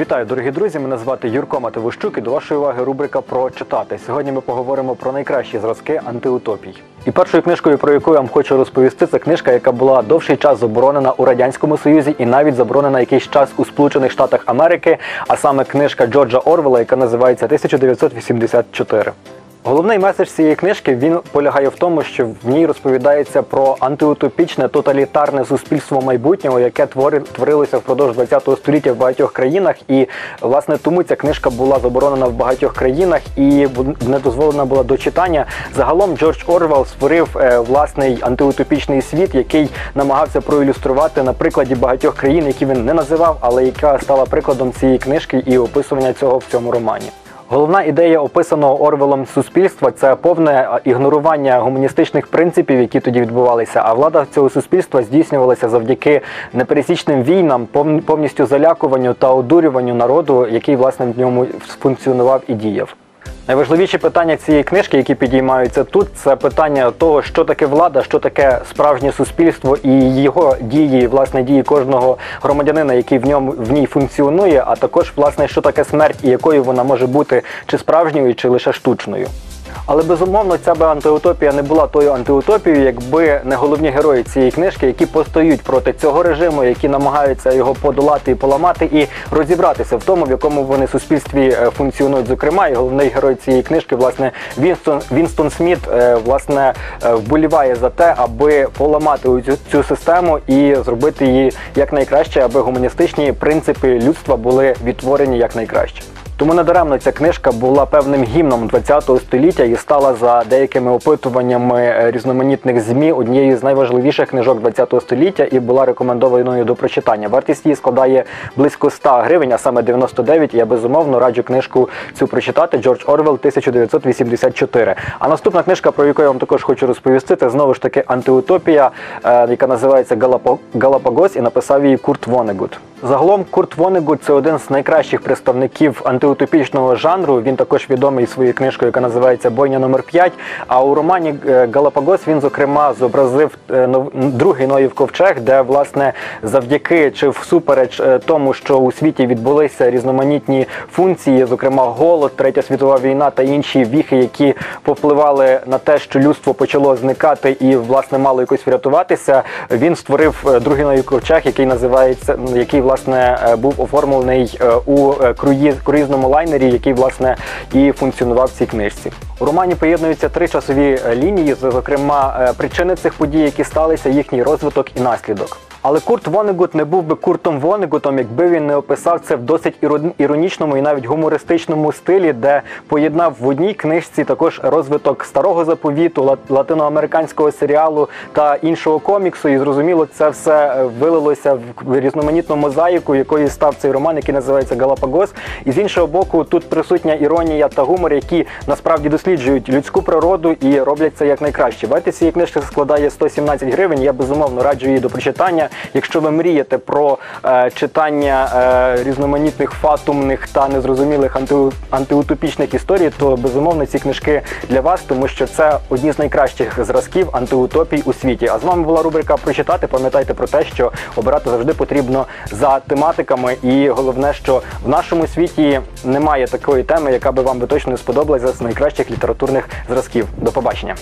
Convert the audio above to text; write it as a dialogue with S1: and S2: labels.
S1: Вітаю, дорогі друзі! Мене звати Юрко Матевищук і до вашої уваги рубрика про читати. Сьогодні ми поговоримо про найкращі зразки антиутопій. І першою книжкою, про яку я вам хочу розповісти, це книжка, яка була довший час заборонена у радянському союзі і навіть заборонена якийсь час у Сполучених Штатах Америки, а саме книжка Джорджа Орвела, яка називається 1984. Головний меседж цієї книжки він полягає в тому, що в ній розповідається про антиутопічне тоталітарне суспільство майбутнього, яке твори- творилося впродовж ХХ століття в багатьох країнах, і власне тому ця книжка була заборонена в багатьох країнах і не дозволена була до читання. Загалом Джордж Орвел створив е, власний антиутопічний світ, який намагався проілюструвати на прикладі багатьох країн, які він не називав, але яка стала прикладом цієї книжки і описування цього в цьому романі. Головна ідея описаного Орвелом суспільства це повне ігнорування гуманістичних принципів, які тоді відбувалися. А влада цього суспільства здійснювалася завдяки непересічним війнам, пов- повністю залякуванню та одурюванню народу, який власне в ньому функціонував і діяв. Найважливіші питання цієї книжки, які підіймаються тут, це питання того, що таке влада, що таке справжнє суспільство і його дії, власне, дії кожного громадянина, який в ньому в ній функціонує, а також власне, що таке смерть і якою вона може бути чи справжньою, чи лише штучною. Але безумовно ця би антиутопія не була тою антиутопією, якби не головні герої цієї книжки, які постають проти цього режиму, які намагаються його подолати і поламати, і розібратися в тому, в якому вони суспільстві е, функціонують. Зокрема, і головний герой цієї книжки, власне, Вінстон Вінстон Сміт, е, власне, е, вболіває за те, аби поламати цю, цю систему і зробити її якнайкраще, аби гуманістичні принципи людства були відтворені якнайкраще. Тому недаремно ця книжка була певним гімном ХХ століття і стала за деякими опитуваннями е, різноманітних змі однією з найважливіших книжок ХХ століття і була рекомендованою до прочитання. Вартість її складає близько 100 гривень, а саме 99. І я безумовно раджу книжку цю прочитати. Джордж Орвел 1984. А наступна книжка, про яку я вам також хочу розповісти, це знову ж таки антиутопія, е, яка називається Галапагос, і написав її Курт Вонегут. Загалом Курт Вонегут це один з найкращих представників антиутопічного жанру. Він також відомий своєю книжкою, яка називається Бойня номер 5 А у романі е, Галапагос він зокрема зобразив е, другий Ноїв ковчег, де власне завдяки чи всупереч е, тому, що у світі відбулися різноманітні функції, зокрема голод, третя світова війна та інші віхи, які повпливали на те, що людство почало зникати і власне мало якось врятуватися. Він створив другий Ноїв ковчег, який називається, який власне е, був оформлений е, у е, круїз, круїзному лайнері, який власне і функціонував в цій книжці. У романі поєднуються три часові лінії, зокрема причини цих подій, які сталися, їхній розвиток і наслідок. Але Курт Вонегут не був би Куртом Вонегутом, якби він не описав це в досить іро- іронічному і навіть гумористичному стилі, де поєднав в одній книжці також розвиток старого заповіту, ла- латиноамериканського серіалу та іншого коміксу. І зрозуміло, це все вилилося в різноманітну мозаїку, якою став цей роман, який називається Галапагос. І з іншого боку, тут присутня іронія та гумор, які насправді досліджують людську природу і роблять це якнайкраще. Вартість цієї книжки складає 117 гривень. Я безумовно раджу її до прочитання. Якщо ви мрієте про е, читання е, різноманітних фатумних та незрозумілих анти, антиутопічних історій, то безумовно ці книжки для вас, тому що це одні з найкращих зразків антиутопій у світі. А з вами була рубрика Прочитати. Пам'ятайте про те, що обирати завжди потрібно за тематиками, і головне, що в нашому світі немає такої теми, яка би вам би точно сподобалася з найкращих літературних зразків. До побачення.